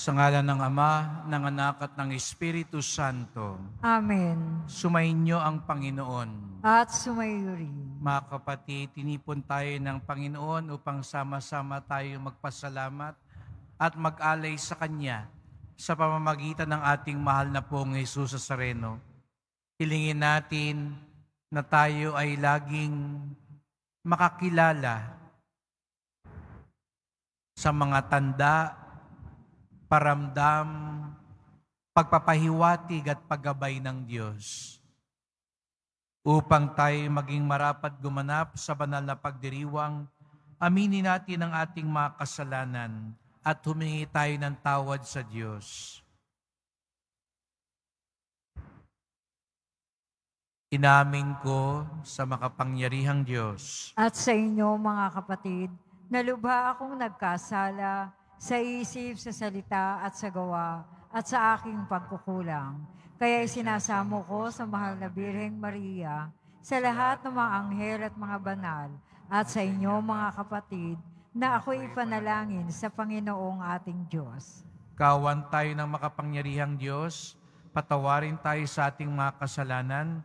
Sa ngalan ng Ama, ng Anak at ng Espiritu Santo, Amen. sumainyo ang Panginoon. At sumayo rin. Mga kapatid, tinipon tayo ng Panginoon upang sama-sama tayo magpasalamat at mag-alay sa Kanya sa pamamagitan ng ating mahal na pong Jesus sa Sareno. Hilingin natin na tayo ay laging makakilala sa mga tanda, paramdam, pagpapahiwatig at paggabay ng Diyos upang tayo maging marapat gumanap sa banal na pagdiriwang, aminin natin ang ating mga kasalanan at humingi tayo ng tawad sa Diyos. Inamin ko sa makapangyarihang Diyos At sa inyo, mga kapatid, nalubha akong nagkasala sa isip, sa salita at sa gawa at sa aking pagkukulang. Kaya sinasamo ko sa mahal na Birheng Maria, sa lahat ng mga anghel at mga banal, at sa inyo, mga kapatid, na ako'y ipanalangin sa Panginoong ating Diyos. Kawan tayo ng makapangyarihang Diyos, patawarin tayo sa ating mga kasalanan,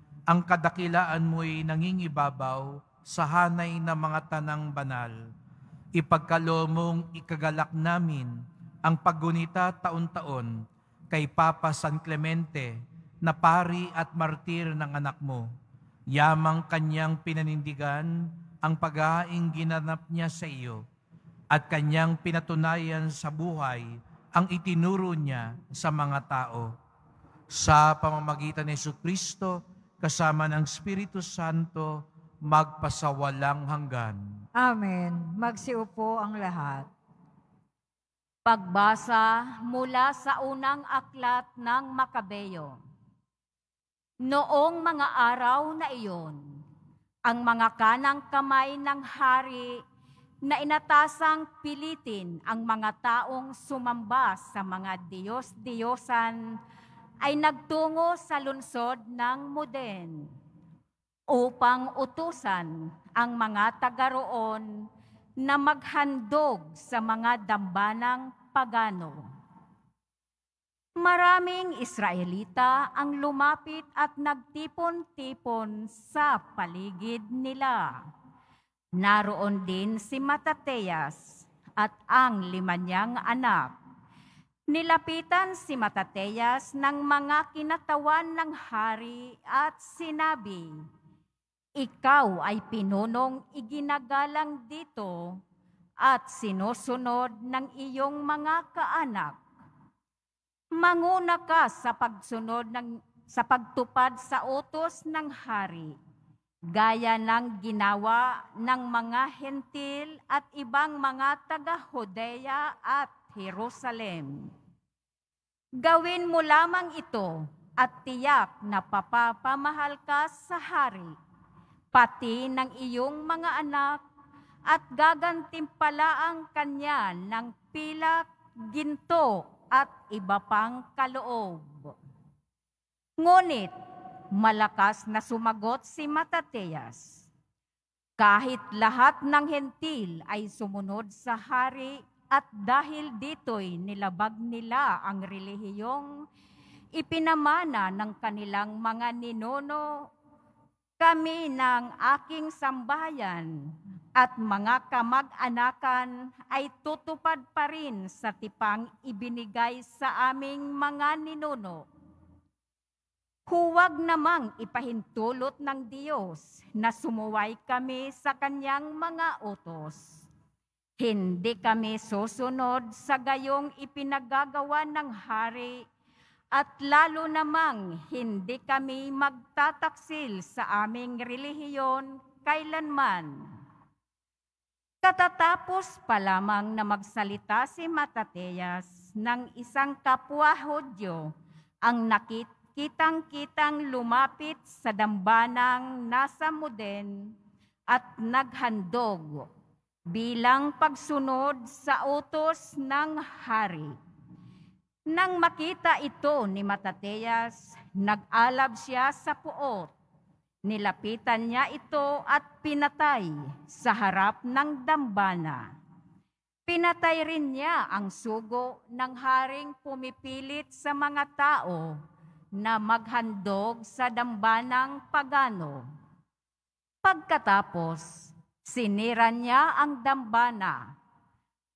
ang kadakilaan mo'y nangingibabaw sa hanay ng mga tanang banal. Ipagkalomong ikagalak namin ang paggunita taon-taon kay Papa San Clemente na pari at martir ng anak mo. Yamang kanyang pinanindigan ang paghahaing ginanap niya sa iyo at kanyang pinatunayan sa buhay ang itinuro niya sa mga tao. Sa pamamagitan ni Kristo, kasama ng Espiritu Santo, magpasawalang hanggan. Amen. Magsiupo ang lahat. Pagbasa mula sa unang aklat ng Makabeyo. Noong mga araw na iyon, ang mga kanang kamay ng hari na inatasang pilitin ang mga taong sumamba sa mga Diyos-Diyosan ay nagtungo sa lungsod ng Muden upang utusan ang mga taga na maghandog sa mga dambanang pagano. Maraming Israelita ang lumapit at nagtipon-tipon sa paligid nila. Naroon din si Matateas at ang lima niyang anak. Nilapitan si Matateas ng mga kinatawan ng hari at sinabi, ikaw ay pinunong iginagalang dito at sinusunod ng iyong mga kaanak. Manguna ka sa pagsunod ng sa pagtupad sa utos ng hari, gaya ng ginawa ng mga hentil at ibang mga taga-Hodea at Jerusalem. Gawin mo lamang ito at tiyak na papapamahal ka sa hari pati ng iyong mga anak at gagantimpala ang kanya ng pilak, ginto at iba pang kaloob. Ngunit malakas na sumagot si Matateas. Kahit lahat ng hentil ay sumunod sa hari at dahil dito'y nilabag nila ang relihiyong ipinamana ng kanilang mga ninono kami ng aking sambahayan at mga kamag-anakan ay tutupad pa rin sa tipang ibinigay sa aming mga ninuno. Huwag namang ipahintulot ng Diyos na sumuway kami sa kanyang mga utos. Hindi kami susunod sa gayong ipinagagawa ng hari at lalo namang hindi kami magtataksil sa aming relihiyon kailanman. Katatapos pa lamang na magsalita si Matateas ng isang kapwa Hudyo ang nakit kitang-kitang lumapit sa dambanang nasa muden at naghandog bilang pagsunod sa utos ng hari. Nang makita ito ni Matateas, nag-alab siya sa puot. Nilapitan niya ito at pinatay sa harap ng dambana. Pinatay rin niya ang sugo ng haring pumipilit sa mga tao na maghandog sa dambanang pagano. Pagkatapos, sinira niya ang dambana.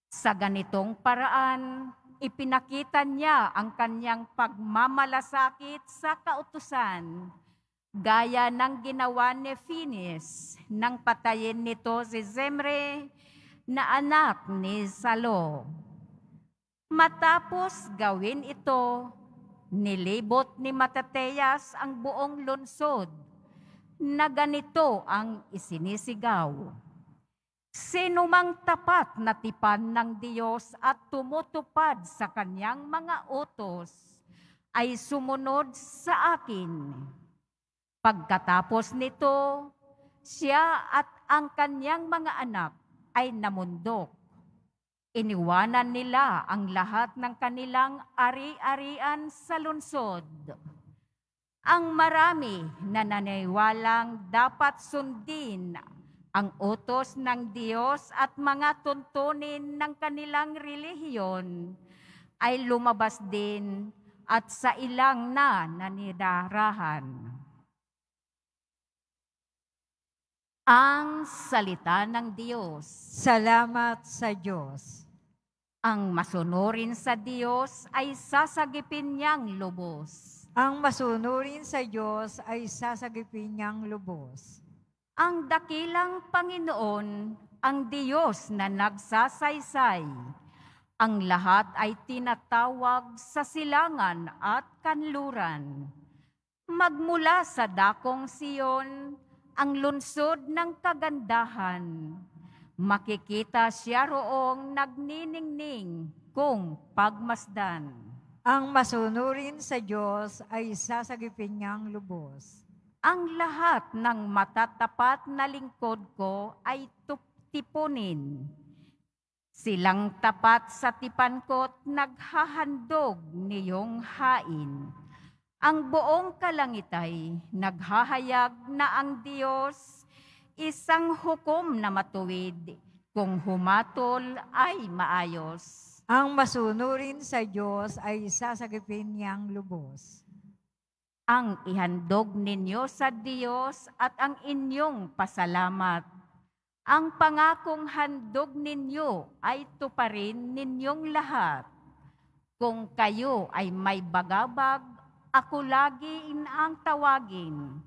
Sa ganitong paraan, ipinakita niya ang kanyang pagmamalasakit sa kautusan, gaya ng ginawa ni Phineas nang patayin nito si Zemre na anak ni Salo. Matapos gawin ito, nilibot ni Matateas ang buong lungsod na ganito ang isinisigaw. Sino mang tapat na tipan ng Diyos at tumutupad sa kanyang mga utos ay sumunod sa akin. Pagkatapos nito, siya at ang kanyang mga anak ay namundok. Iniwanan nila ang lahat ng kanilang ari-arian sa lungsod ang marami na naniwalang dapat sundin ang utos ng Diyos at mga tuntunin ng kanilang relihiyon ay lumabas din at sa ilang na nanidarahan. Ang salita ng Diyos. Salamat sa Diyos. Ang masunurin sa Diyos ay sasagipin niyang lubos. Ang masunurin sa Diyos ay sasagipin niyang lubos. Ang dakilang Panginoon, ang Diyos na nagsasaysay. Ang lahat ay tinatawag sa silangan at kanluran. Magmula sa dakong Siyon, ang lungsod ng kagandahan. Makikita siya roong nagniningning kung pagmasdan. Ang masunurin sa Diyos ay sasagipin niyang lubos. Ang lahat ng matatapat na lingkod ko ay tipunin. Silang tapat sa tipan ko't naghahandog niyong hain. Ang buong kalangit ay naghahayag na ang Diyos isang hukom na matuwid kung humatol ay maayos. Ang masunurin sa Diyos ay sasagipin niyang lubos. Ang ihandog ninyo sa Diyos at ang inyong pasalamat. Ang pangakong handog ninyo ay tuparin ninyong lahat. Kung kayo ay may bagabag ako lagi ang tawagin.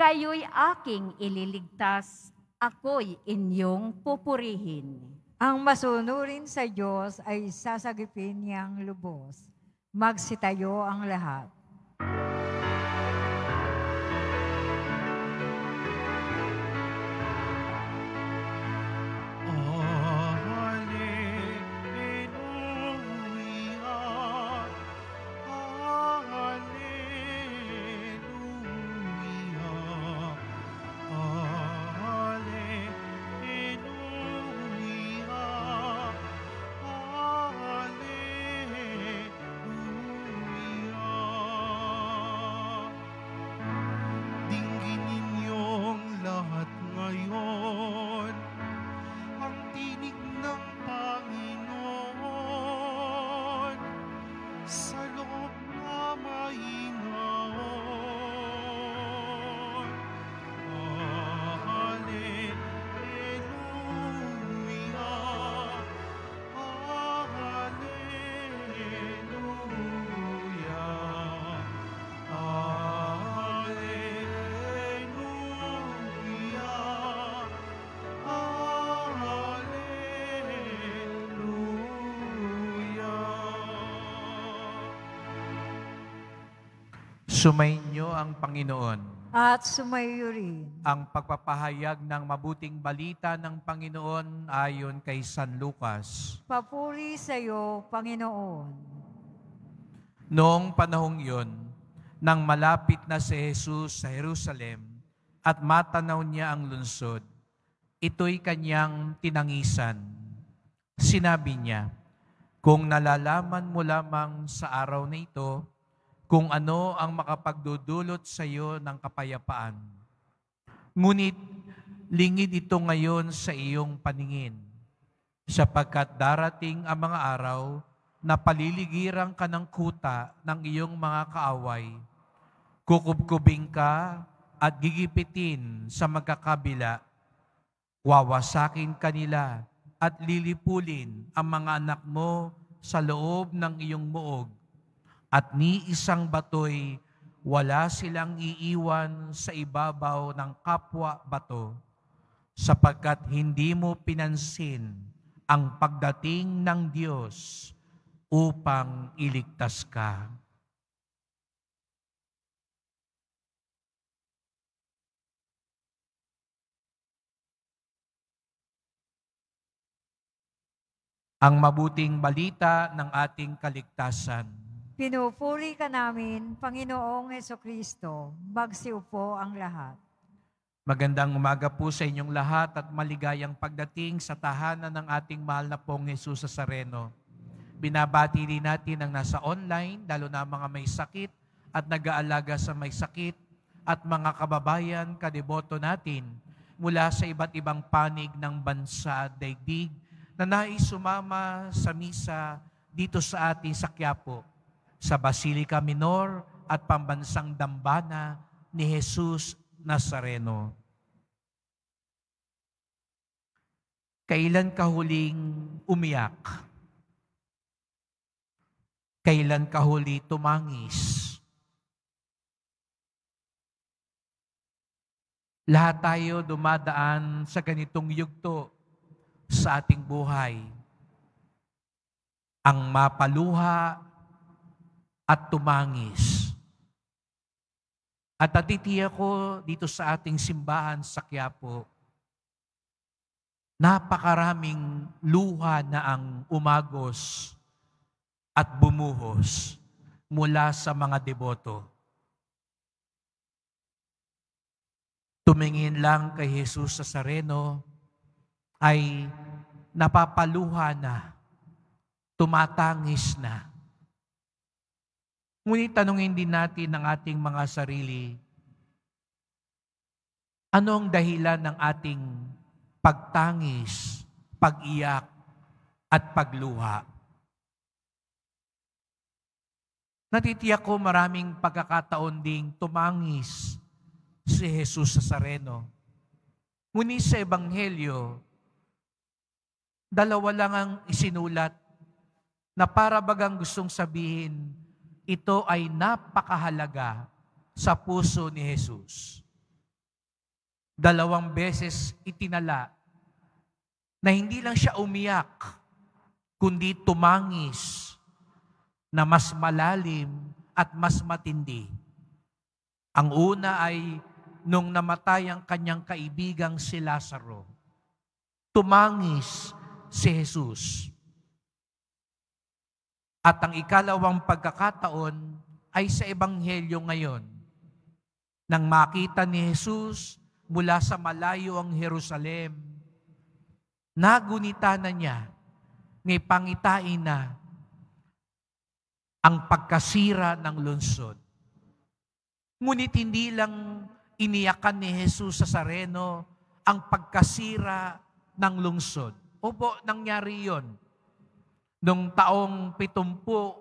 Kayo'y aking ililigtas, ako'y inyong pupurihin. Ang masunurin sa Diyos ay sasagipin niyang lubos. Magsitayo ang lahat. Sumainyo ang Panginoon. At sumayo rin. Ang pagpapahayag ng mabuting balita ng Panginoon ayon kay San Lucas. Papuri sa iyo, Panginoon. Noong panahong yon, nang malapit na si Jesus sa Jerusalem at matanaw niya ang lungsod, ito'y kanyang tinangisan. Sinabi niya, Kung nalalaman mo lamang sa araw na ito, kung ano ang makapagdudulot sa iyo ng kapayapaan. Ngunit lingid ito ngayon sa iyong paningin, sapagkat darating ang mga araw na paliligiran ka ng kuta ng iyong mga kaaway. Kukubkubing ka at gigipitin sa magkakabila. Wawasakin kanila at lilipulin ang mga anak mo sa loob ng iyong muog at ni isang batoy wala silang iiwan sa ibabaw ng kapwa bato sapagkat hindi mo pinansin ang pagdating ng Diyos upang iligtas ka. Ang mabuting balita ng ating kaligtasan. Pinupuri ka namin, Panginoong Heso Kristo. Magsiupo ang lahat. Magandang umaga po sa inyong lahat at maligayang pagdating sa tahanan ng ating mahal na pong Jesus sa Sareno. Binabati din natin ang nasa online, lalo na mga may sakit at nag-aalaga sa may sakit at mga kababayan, kadeboto natin mula sa iba't ibang panig ng bansa at daigdig na nais sumama sa misa dito sa ating sa Quiapo, sa Basilica Minor at pambansang dambana ni Jesus Nazareno. Kailan ka huling umiyak? Kailan ka huli tumangis? Lahat tayo dumadaan sa ganitong yugto sa ating buhay. Ang mapaluha at tumangis. At natitiya ko dito sa ating simbahan sa Quiapo, napakaraming luha na ang umagos at bumuhos mula sa mga deboto. Tumingin lang kay Jesus sa Sareno, ay napapaluha na, tumatangis na. Ngunit tanongin din natin ang ating mga sarili, ano ang dahilan ng ating pagtangis, pag-iyak, at pagluha? Natitiyak ko maraming pagkakataon ding tumangis si Jesus sa Sareno. Ngunit sa Ebanghelyo, dalawa lang ang isinulat na para bagang gustong sabihin, ito ay napakahalaga sa puso ni Jesus. Dalawang beses itinala na hindi lang siya umiyak, kundi tumangis na mas malalim at mas matindi. Ang una ay nung namatay ang kanyang kaibigang si Lazaro. Tumangis si Jesus. At ang ikalawang pagkakataon ay sa Ebanghelyo ngayon. Nang makita ni Jesus mula sa malayo ang Jerusalem, nagunita na niya, may pangitain na ang pagkasira ng lungsod. Ngunit hindi lang iniyakan ni Jesus sa Sareno ang pagkasira ng lungsod Opo, nangyari yon. Nung taong pitumpu,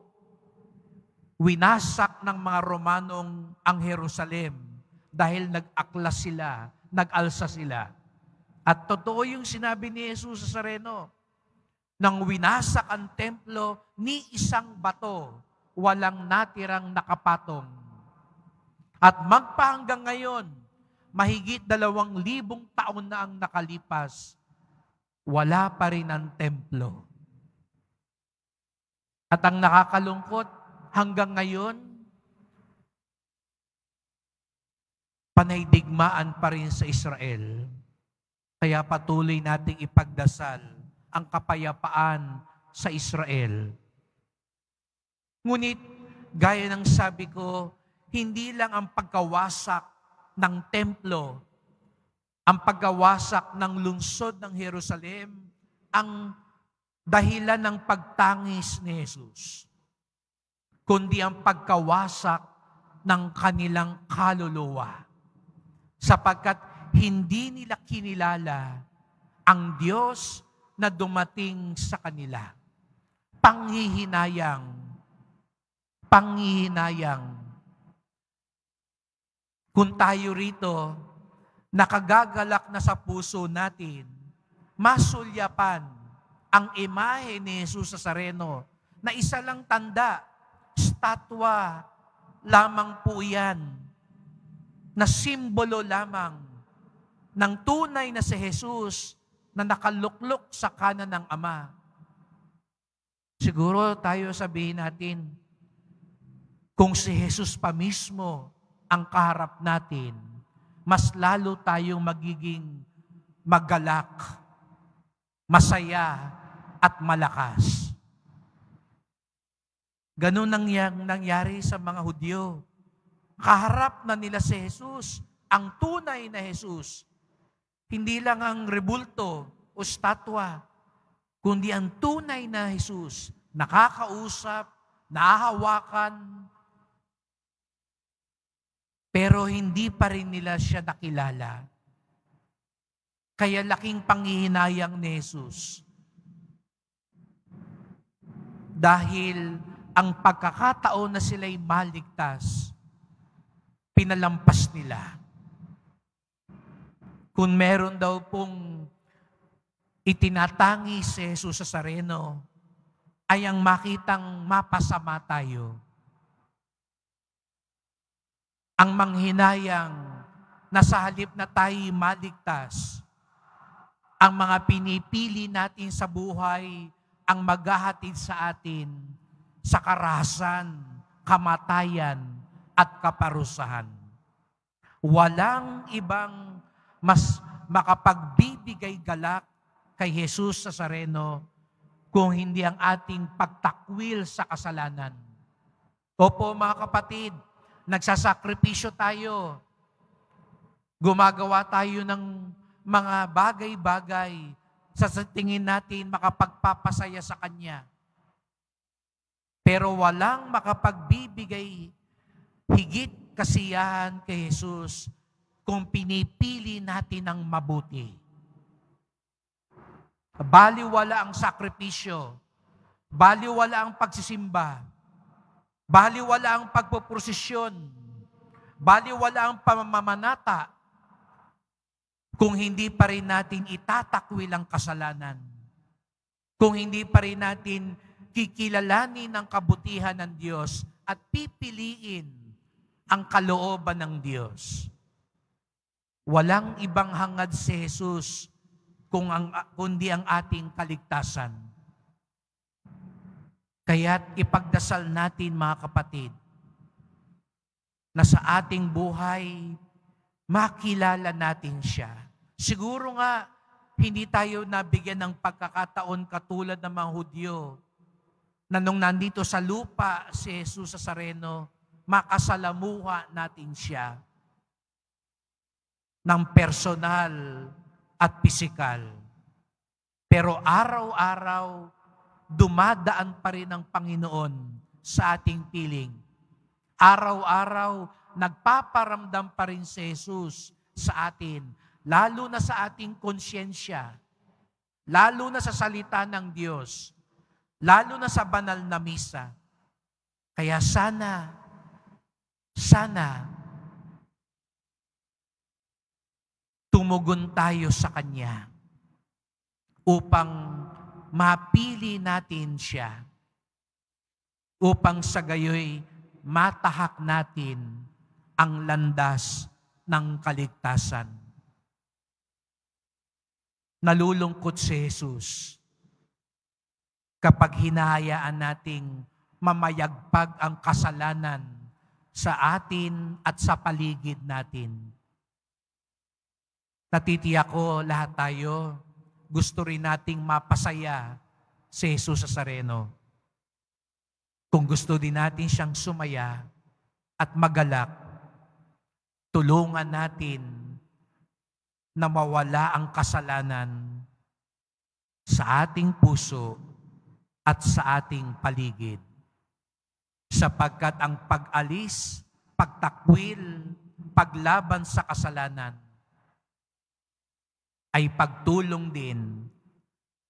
winasak ng mga Romanong ang Jerusalem dahil nag-aklas sila, nag-alsa sila. At totoo yung sinabi ni Jesus sa Sareno, nang winasak ang templo ni isang bato, walang natirang nakapatong. At magpahanggang ngayon, mahigit dalawang libong taon na ang nakalipas, wala pa rin ang templo. At ang nakakalungkot, hanggang ngayon, panaydigmaan pa rin sa Israel. Kaya patuloy nating ipagdasal ang kapayapaan sa Israel. Ngunit gaya ng sabi ko, hindi lang ang pagkawasak ng templo, ang pagkawasak ng lungsod ng Jerusalem, ang dahilan ng pagtangis ni Jesus, kundi ang pagkawasak ng kanilang kaluluwa. Sapagkat hindi nila kinilala ang Diyos na dumating sa kanila. Panghihinayang, panghihinayang. Kung tayo rito, nakagagalak na sa puso natin, masulyapan ang imahe ni Jesus sa Sareno na isa lang tanda, statwa lamang po yan, na simbolo lamang ng tunay na si Jesus na nakaluklok sa kanan ng Ama. Siguro tayo sabihin natin, kung si Jesus pa mismo ang kaharap natin, mas lalo tayong magiging magalak, masaya, at malakas. Ganun ang nangyari sa mga Hudyo. Kaharap na nila si Jesus, ang tunay na Jesus. Hindi lang ang rebulto o statwa, kundi ang tunay na Jesus, nakakausap, nahahawakan, pero hindi pa rin nila siya nakilala. Kaya laking panghihinayang ni Jesus. Dahil ang pagkakataon na sila'y maligtas, pinalampas nila. Kung meron daw pong itinatangi si Jesus sa sareno, ay ang makitang mapasama tayo. Ang manghinayang na sa halip na tayo maligtas, ang mga pinipili natin sa buhay ang maghahatid sa atin sa karahasan, kamatayan, at kaparusahan. Walang ibang mas makapagbibigay galak kay Jesus sa Sareno kung hindi ang ating pagtakwil sa kasalanan. Opo mga kapatid, nagsasakripisyo tayo. Gumagawa tayo ng mga bagay-bagay sa tingin natin makapagpapasaya sa Kanya. Pero walang makapagbibigay higit kasiyahan kay Jesus kung pinipili natin ang mabuti. Baliwala ang sakripisyo. Baliwala ang pagsisimba. Baliwala ang pagpoprosesyon. Baliwala ang pamamanata kung hindi pa rin natin itatakwil ang kasalanan. Kung hindi pa rin natin kikilalanin ang kabutihan ng Diyos at pipiliin ang kalooban ng Diyos. Walang ibang hangad si Jesus kung ang, kundi ang ating kaligtasan. Kaya't ipagdasal natin mga kapatid na sa ating buhay makilala natin siya. Siguro nga hindi tayo nabigyan ng pagkakataon katulad ng mga Hudyo na nung nandito sa lupa si Jesus sa Sareno, makasalamuha natin siya ng personal at pisikal. Pero araw-araw, dumadaan pa rin ang Panginoon sa ating piling. Araw-araw, nagpaparamdam pa rin si Jesus sa atin, lalo na sa ating konsyensya, lalo na sa salita ng Diyos, Lalo na sa banal na misa. Kaya sana, sana, tumugon tayo sa Kanya upang mapili natin siya upang sa gayoy matahak natin ang landas ng kaligtasan. Nalulungkot si Jesus kapag hinahayaan nating mamayagpag ang kasalanan sa atin at sa paligid natin. Natitiyak ko lahat tayo, gusto rin nating mapasaya si Jesus sa Sareno. Kung gusto din natin siyang sumaya at magalak, tulungan natin na mawala ang kasalanan sa ating puso at sa ating paligid. Sapagkat ang pag-alis, pagtakwil, paglaban sa kasalanan ay pagtulong din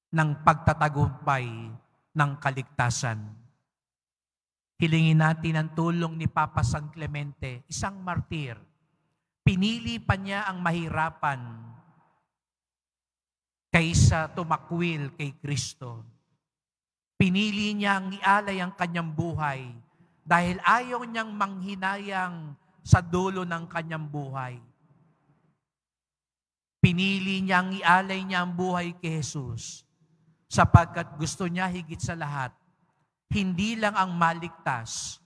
ng pagtatagumpay ng kaligtasan. Hilingin natin ang tulong ni Papa San Clemente, isang martir. Pinili pa niya ang mahirapan kaysa tumakwil kay Kristo. Pinili niya ang ialay ang kanyang buhay dahil ayaw niyang manghinayang sa dulo ng kanyang buhay. Pinili niyang ialay niya ang buhay kay Jesus sapagkat gusto niya higit sa lahat, hindi lang ang maligtas,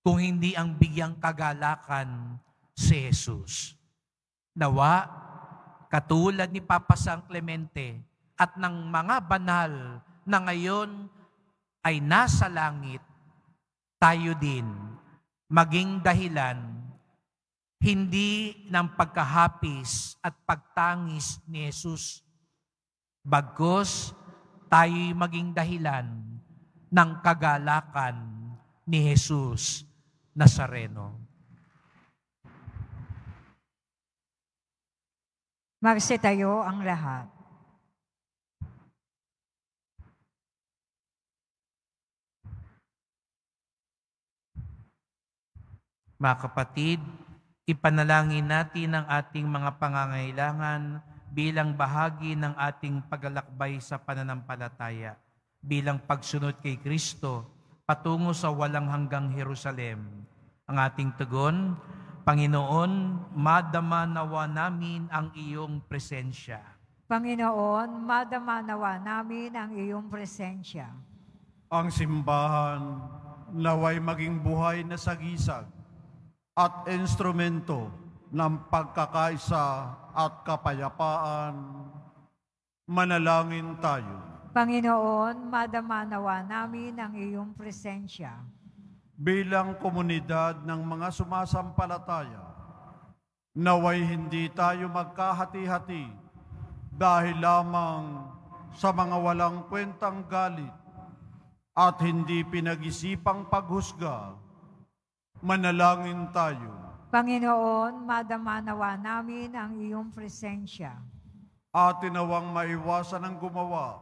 kung hindi ang bigyang kagalakan si Jesus. Nawa, katulad ni Papa San Clemente at ng mga banal na ngayon ay nasa langit, tayo din maging dahilan hindi ng pagkahapis at pagtangis ni Jesus. Bagkos, tayo'y maging dahilan ng kagalakan ni Jesus Nazareno. Magsitayo ang lahat. Mga kapatid, ipanalangin natin ang ating mga pangangailangan bilang bahagi ng ating paglalakbay sa pananampalataya, bilang pagsunod kay Kristo patungo sa walang hanggang Jerusalem. Ang ating tugon, Panginoon, madama nawa namin ang iyong presensya. Panginoon, madama nawa namin ang iyong presensya. ang simbahan naway maging buhay na sagisag at instrumento ng pagkakaisa at kapayapaan. Manalangin tayo. Panginoon, madama nawa namin ang iyong presensya. Bilang komunidad ng mga sumasampalataya, naway hindi tayo magkahati-hati dahil lamang sa mga walang kwentang galit at hindi pinag-isipang paghusga, manalangin tayo. Panginoon, madama nawa namin ang iyong presensya. at tinawang maiwasan ang gumawa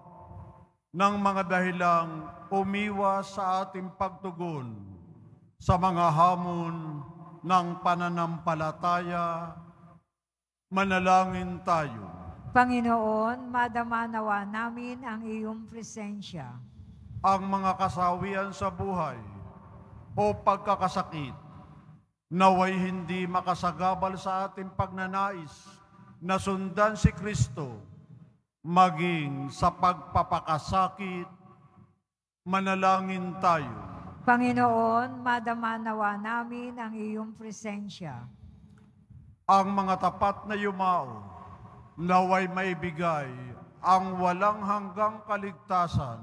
ng mga dahilang umiwas sa ating pagtugon sa mga hamon ng pananampalataya, manalangin tayo. Panginoon, madama nawa namin ang iyong presensya. Ang mga kasawian sa buhay o pagkakasakit, naway hindi makasagabal sa ating pagnanais na sundan si Kristo, maging sa pagpapakasakit, manalangin tayo. Panginoon, madama nawa namin ang iyong presensya. Ang mga tapat na yumao, naway maibigay ang walang hanggang kaligtasan,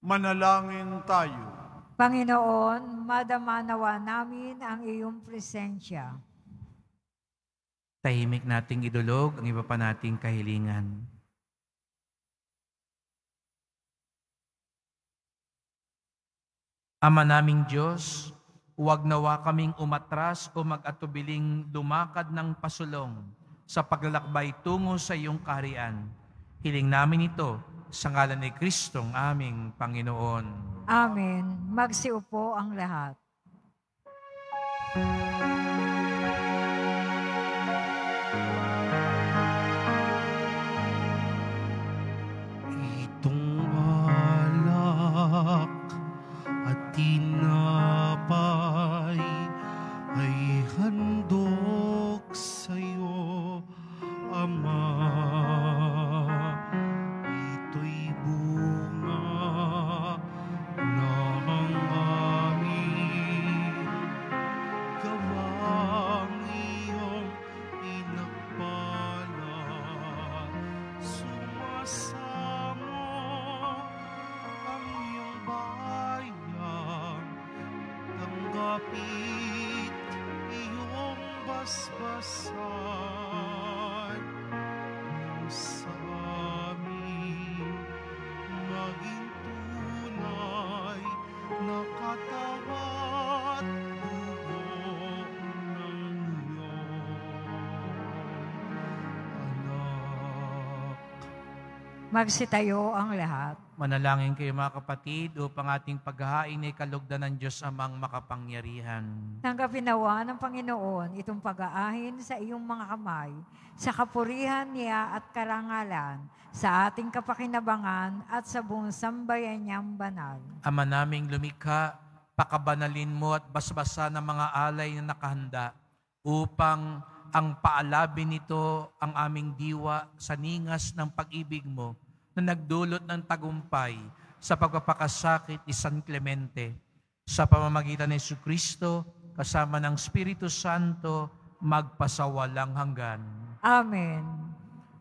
manalangin tayo. Panginoon, madama nawa namin ang iyong presensya. Tahimik nating idulog ang iba pa nating kahilingan. Ama naming Diyos, huwag nawa kaming umatras o mag-atubiling lumakad ng pasulong sa paglalakbay tungo sa iyong kaharian. Hiling namin ito sa ngalan ni Kristong aming Panginoon. Amen. Magsiupo ang lahat. Itong at Magsitayo ang lahat. Manalangin kayo mga kapatid upang ating paghahain ay kalugdan ng Diyos amang makapangyarihan. Tanggapin nawa ng Panginoon itong pag-aahin sa iyong mga kamay, sa kapurihan niya at karangalan, sa ating kapakinabangan at sa buong sambayan niyang banal. Ama naming lumikha, pakabanalin mo at basbasa ng mga alay na nakahanda upang ang paalabin nito ang aming diwa sa ningas ng pag-ibig mo na nagdulot ng tagumpay sa pagpapakasakit ni San Clemente sa pamamagitan ni Yesu Kristo kasama ng Espiritu Santo magpasawalang hanggan. Amen.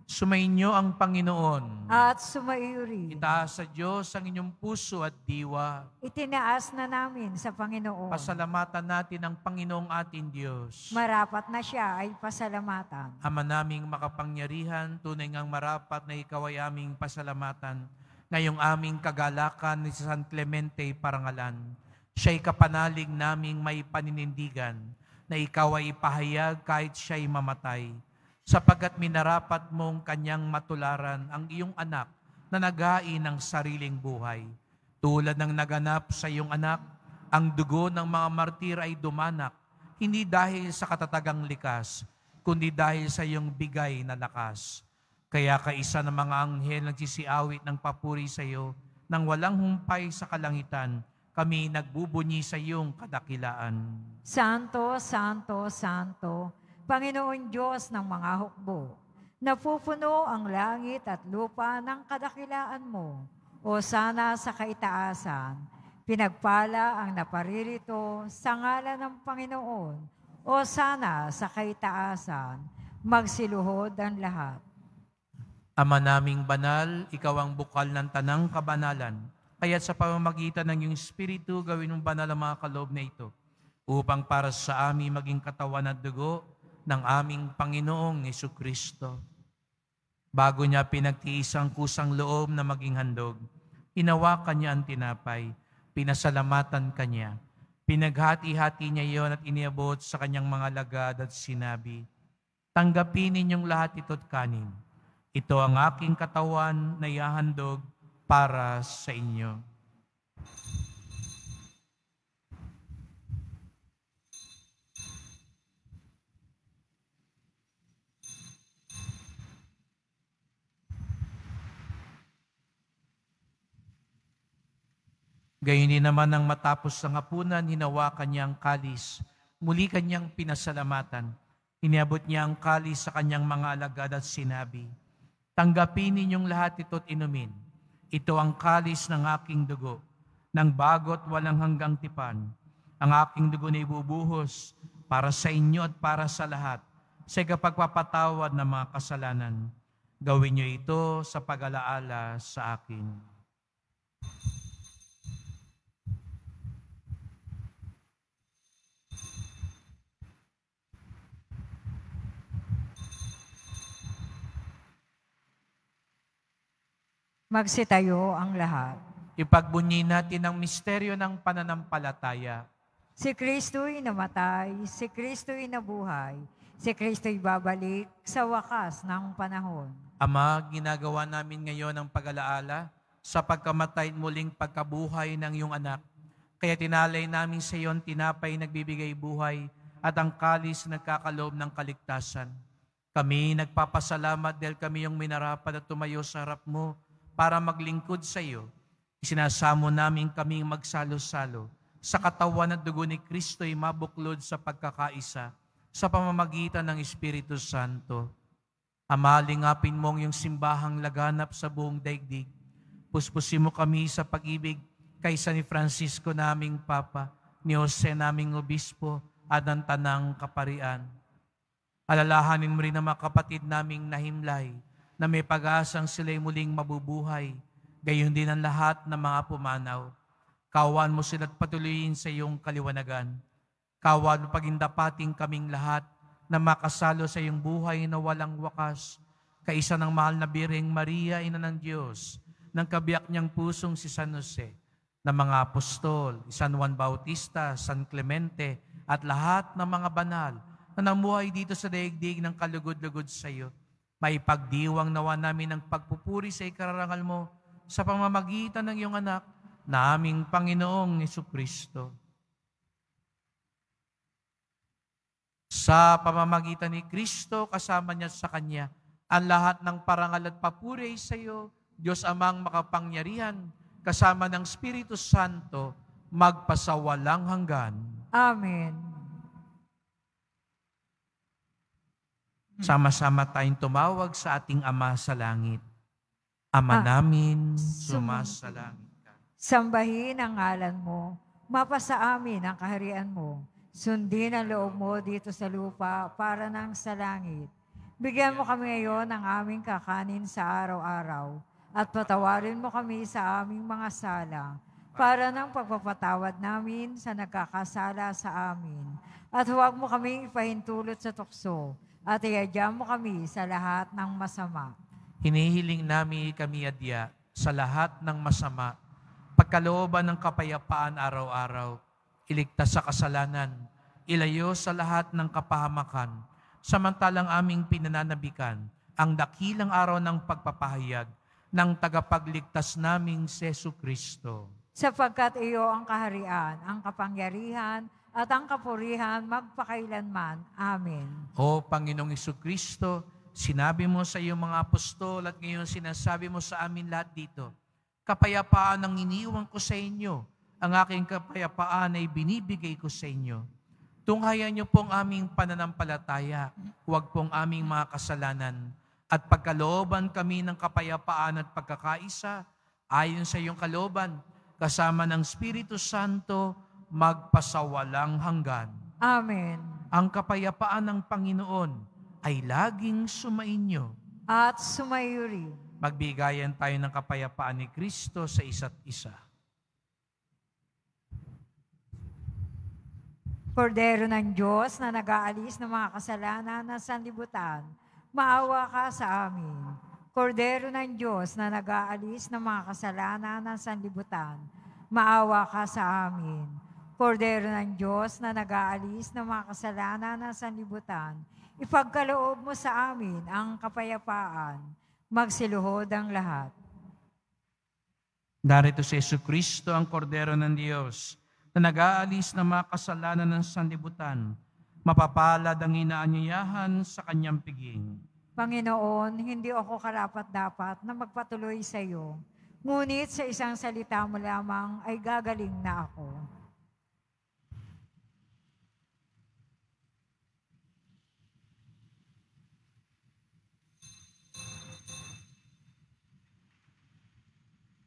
Sumainyo ang Panginoon. At sumaiyo rin. Itaas sa Diyos ang inyong puso at diwa. Itinaas na namin sa Panginoon. Pasalamatan natin ang Panginoong ating Diyos. Marapat na siya ay pasalamatan. Ama naming makapangyarihan, tunay ngang marapat na ikaw ay aming pasalamatan. Ngayong aming kagalakan ni San Clemente parangalan. Siya'y kapanalig naming may paninindigan na ikaw ay ipahayag kahit siya'y mamatay. Sapagat minarapat mong kanyang matularan ang iyong anak na naghain ng sariling buhay. Tulad ng naganap sa iyong anak, ang dugo ng mga martir ay dumanak, hindi dahil sa katatagang likas, kundi dahil sa iyong bigay na lakas. Kaya kaisa ng mga anghel nagsisiawit ng papuri sa iyo, nang walang humpay sa kalangitan, kami nagbubunyi sa iyong kadakilaan. Santo, Santo, Santo, Panginoon Diyos ng mga hukbo, napupuno ang langit at lupa ng kadakilaan mo. O sana sa kaitaasan, pinagpala ang naparirito sa ngalan ng Panginoon. O sana sa kaitaasan, magsiluhod ang lahat. Ama naming banal, ikaw ang bukal ng tanang kabanalan. Kaya't sa pamamagitan ng iyong Espiritu, gawin mong banal ang mga kaloob na ito, upang para sa amin maging katawan at dugo ng aming Panginoong Yesu Kristo. Bago niya pinagtiis ang kusang loob na maging handog, hinawakan niya ang tinapay, pinasalamatan kanya, pinaghati-hati niya iyon at iniabot sa kanyang mga lagad at sinabi, Tanggapin ninyong lahat ito't kanin. Ito ang aking katawan na ihahandog para sa inyo. Gayon din naman nang matapos ang hapunan, hinawakan niya ang kalis. Muli kanyang pinasalamatan. Iniabot niya ang kalis sa kanyang mga alagad at sinabi, Tanggapin ninyong lahat ito't inumin. Ito ang kalis ng aking dugo, ng bagot walang hanggang tipan. Ang aking dugo na ibubuhos para sa inyo at para sa lahat sa kapagpapatawad ng mga kasalanan. Gawin niyo ito sa pag-alaala sa akin. Magsitayo ang lahat. Ipagbunyi natin ang misteryo ng pananampalataya. Si Kristo'y namatay, si Kristo'y nabuhay, si Kristo'y babalik sa wakas ng panahon. Ama, ginagawa namin ngayon ang pag-alaala sa pagkamatay at muling pagkabuhay ng iyong anak. Kaya tinalay namin sa iyon tinapay nagbibigay buhay at ang kalis nagkakaloob ng kaligtasan. Kami nagpapasalamat dahil kami yung minarapat at tumayo sa harap mo para maglingkod sa iyo. Isinasamo namin kaming magsalo-salo sa katawan at dugo ni Kristo'y mabuklod sa pagkakaisa sa pamamagitan ng Espiritu Santo. Amalingapin mong yung simbahang laganap sa buong daigdig. Puspusin mo kami sa pag-ibig kaysa ni Francisco naming Papa, ni Jose naming Obispo, at ng Tanang Kaparian. Alalahanin mo rin ang mga kapatid naming nahimlay na may pag-asang sila'y muling mabubuhay, gayon din ang lahat ng mga pumanaw. Kawan mo sila't patuloyin sa iyong kaliwanagan. Kawan mo pagindapating kaming lahat na makasalo sa iyong buhay na walang wakas. Kaisa ng mahal na biring Maria, Ina ng Diyos, ng kabiyak niyang pusong si San Jose, ng mga apostol, San Juan Bautista, San Clemente, at lahat ng mga banal na namuhay dito sa daigdig ng kalugod-lugod sa iyo. May pagdiwang nawa namin ng pagpupuri sa ikararangal mo sa pamamagitan ng iyong anak, na aming Panginoong Yesu Kristo. Sa pamamagitan ni Kristo, kasama niya sa Kanya, ang lahat ng parangal at papuri sa iyo, Diyos amang makapangyarihan, kasama ng Espiritu Santo, magpasawalang hanggan. Amen. Sama-sama tayong tumawag sa ating Ama sa Langit. Ama Ah, namin, sum- sumasalangit ka. Sambahin ang ngalan mo. Mapasa amin ang kaharian mo. Sundin ang loob mo dito sa lupa para nang sa langit. Bigyan mo kami ngayon ng aming kakanin sa araw-araw at patawarin mo kami sa aming mga sala para ng pagpapatawad namin sa nagkakasala sa amin. At huwag mo kaming ipahintulot sa tukso at iadya mo kami sa lahat ng masama. Hinihiling namin kami adya sa lahat ng masama, pagkalooban ng kapayapaan araw-araw, iligtas sa kasalanan, ilayo sa lahat ng kapahamakan, samantalang aming pinananabikan ang dakilang araw ng pagpapahayag ng tagapagligtas naming Sesu Kristo. sapagkat iyo ang kaharian, ang kapangyarihan, at ang kapurihan magpakailanman. Amen. O Panginoong Kristo, sinabi mo sa iyong mga apostol at ngayon sinasabi mo sa amin lahat dito, kapayapaan ang iniwan ko sa inyo, ang aking kapayapaan ay binibigay ko sa inyo. Tunghayan niyo pong aming pananampalataya, huwag pong aming mga kasalanan, at pagkalooban kami ng kapayapaan at pagkakaisa, ayon sa iyong kalooban, kasama ng Espiritu Santo, magpasawalang hanggan. Amen. Ang kapayapaan ng Panginoon ay laging sumainyo. At sumayo rin. Magbigayan tayo ng kapayapaan ni Kristo sa isa't isa. Kordero ng Diyos na nag-aalis ng mga kasalanan ng sanlibutan, maawa ka sa amin. Kordero ng Diyos na nag-aalis ng mga kasalanan ng sanlibutan, maawa ka sa amin. Kordero ng Diyos na nag-aalis ng mga kasalanan ng sanlibutan, ipagkaloob mo sa amin ang kapayapaan. Magsiluhod ang lahat. Darito si Yesu Kristo, ang kordero ng Diyos, na nag-aalis ng mga kasalanan ng sanlibutan, mapapalad ang inaanyayahan sa kanyang piging. Panginoon, hindi ako karapat-dapat na magpatuloy sa iyo. Ngunit sa isang salita mo lamang ay gagaling na ako.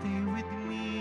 Stay with me,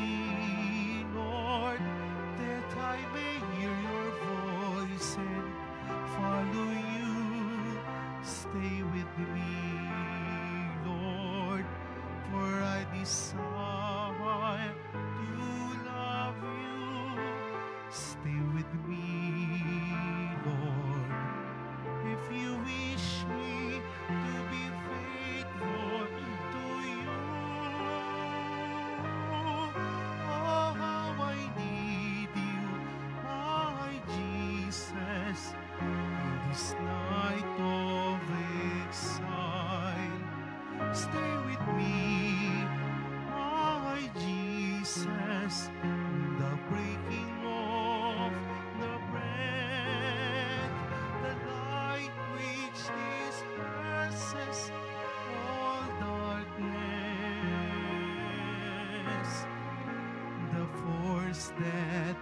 force that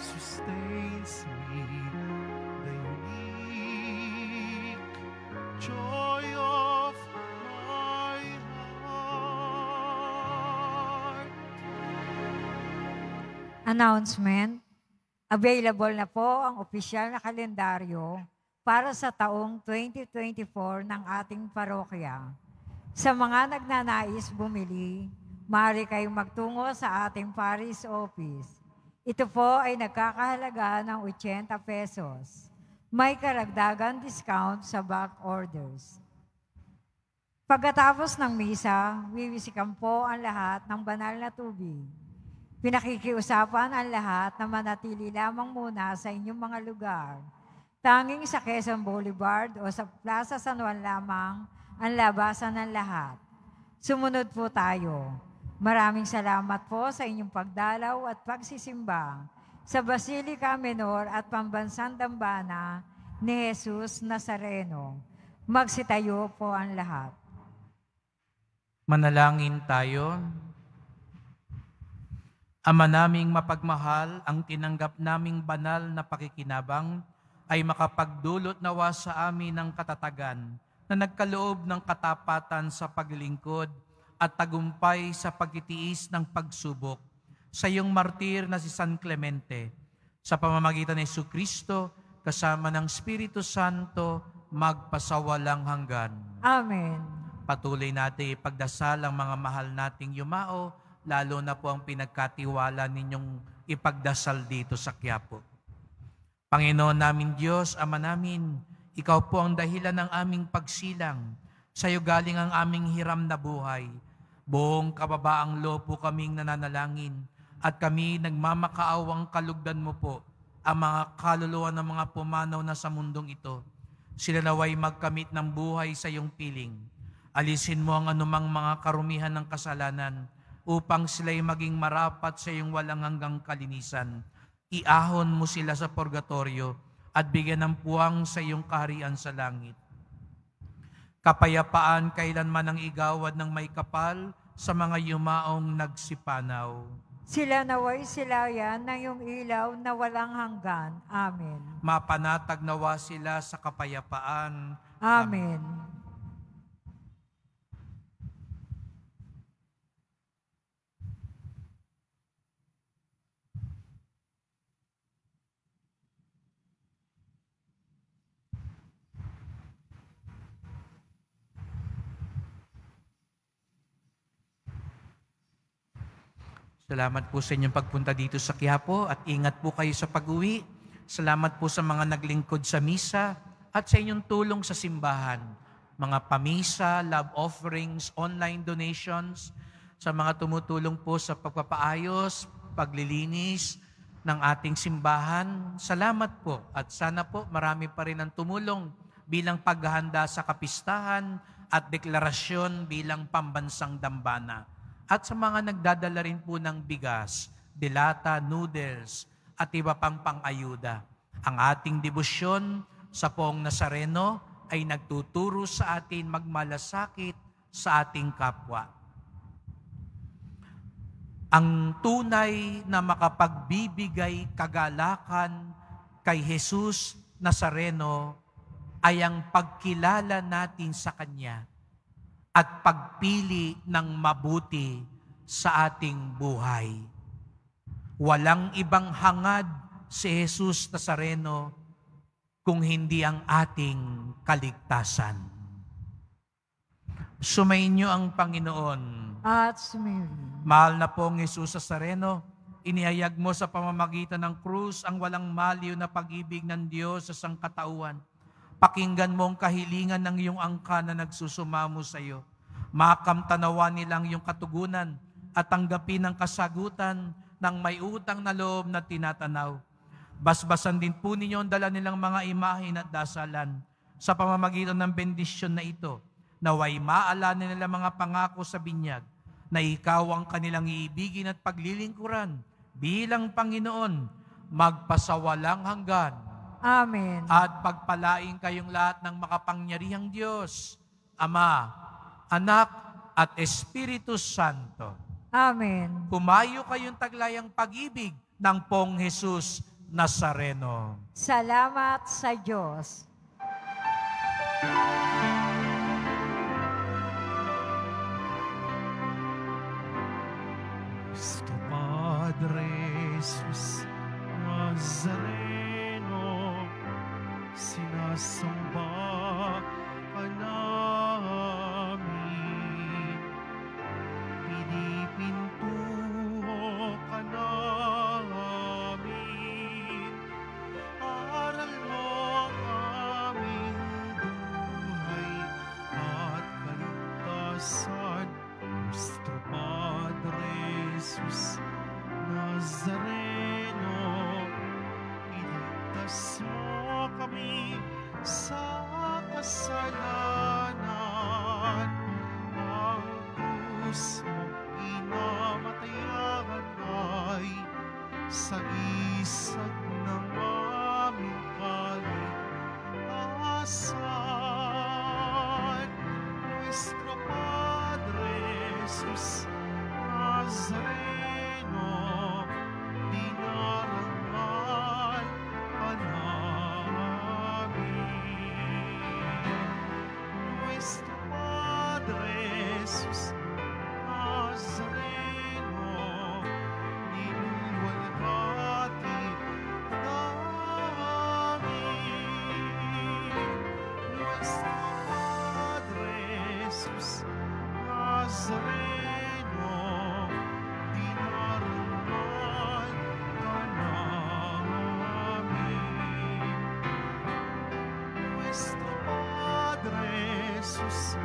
sustains me, the unique joy of my heart. Announcement. Available na po ang opisyal na kalendaryo para sa taong 2024 ng ating parokya. Sa mga nagnanais bumili, maaari kayong magtungo sa ating parish office. Ito po ay nagkakahalaga ng 80 pesos. May karagdagan discount sa back orders. Pagkatapos ng misa, wiwisikan po ang lahat ng banal na tubig. Pinakikiusapan ang lahat na manatili lamang muna sa inyong mga lugar. Tanging sa Quezon Boulevard o sa Plaza San Juan lamang ang labasan ng lahat. Sumunod po tayo. Maraming salamat po sa inyong pagdalaw at pagsisimba sa Basilica Menor at Pambansang Dambana ni Jesus Nazareno. Magsitayo po ang lahat. Manalangin tayo. Ama naming mapagmahal, ang tinanggap naming banal na pakikinabang ay makapagdulot nawa sa amin ng katatagan na nagkaloob ng katapatan sa paglingkod at tagumpay sa pagtitiis ng pagsubok sa iyong martir na si San Clemente sa pamamagitan ni Yesu Kristo kasama ng Espiritu Santo magpasawalang hanggan. Amen. Patuloy natin ipagdasal ang mga mahal nating yumao, lalo na po ang pinagkatiwala ninyong ipagdasal dito sa Quiapo. Panginoon namin Diyos, Ama namin, Ikaw po ang dahilan ng aming pagsilang. Sa iyo galing ang aming hiram na buhay. Buong kababaang loob po kaming nananalangin at kami nagmamakaawang kalugdan mo po ang mga kaluluwa ng mga pumanaw na sa mundong ito. Sila naway magkamit ng buhay sa iyong piling. Alisin mo ang anumang mga karumihan ng kasalanan upang sila'y maging marapat sa iyong walang hanggang kalinisan. Iahon mo sila sa purgatorio at bigyan ng puwang sa iyong kaharian sa langit. Kapayapaan kailanman ang igawad ng may kapal sa mga yumaong nagsipanaw. Sila naway silayan ng iyong ilaw na walang hanggan. Amen. Mapanatag nawa sila sa kapayapaan. Amen. Salamat po sa inyong pagpunta dito sa Quiapo at ingat po kayo sa pag-uwi. Salamat po sa mga naglingkod sa misa at sa inyong tulong sa simbahan. mga pamisa, love offerings, online donations, sa mga tumutulong po sa pagpapaayos, paglilinis ng ating simbahan. Salamat po at sana po marami pa rin ang tumulong bilang paghahanda sa kapistahan at deklarasyon bilang pambansang dambana. At sa mga nagdadala rin po ng bigas, dilata, noodles, at iba pang pang-ayuda. Ang ating debosyon sa poong Nazareno ay nagtuturo sa atin magmalasakit sa ating kapwa. Ang tunay na makapagbibigay kagalakan kay Jesus Nazareno ay ang pagkilala natin sa Kanya at pagpili ng mabuti sa ating buhay. Walang ibang hangad si Jesus Nazareno kung hindi ang ating kaligtasan. Sumainyo ang Panginoon. At sumili. Mahal na pong Jesus Nazareno, inihayag mo sa pamamagitan ng krus ang walang maliw na pag-ibig ng Diyos sa sangkatauhan. Pakinggan mo ang kahilingan ng iyong angka na nagsusumamo sa iyo. Makamtanawa nilang iyong katugunan at tanggapin ang kasagutan ng may utang na loob na tinatanaw. Basbasan din po ninyo ang dala nilang mga imahin at dasalan sa pamamagitan ng bendisyon na ito. Naway maalanan nila mga pangako sa binyag na ikaw ang kanilang iibigin at paglilingkuran bilang Panginoon magpasawalang hanggan Amen. at pagpalaing kayong lahat ng makapangyarihang Diyos, Ama, Anak, at Espiritu Santo. Amen. Pumayo kayong taglayang pag-ibig ng pong Jesus Nazareno. Salamat sa Diyos. Cristo Padre Jesus Nazareno, sinasamba ka namin. Sa isag Jesus.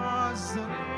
Nazareno,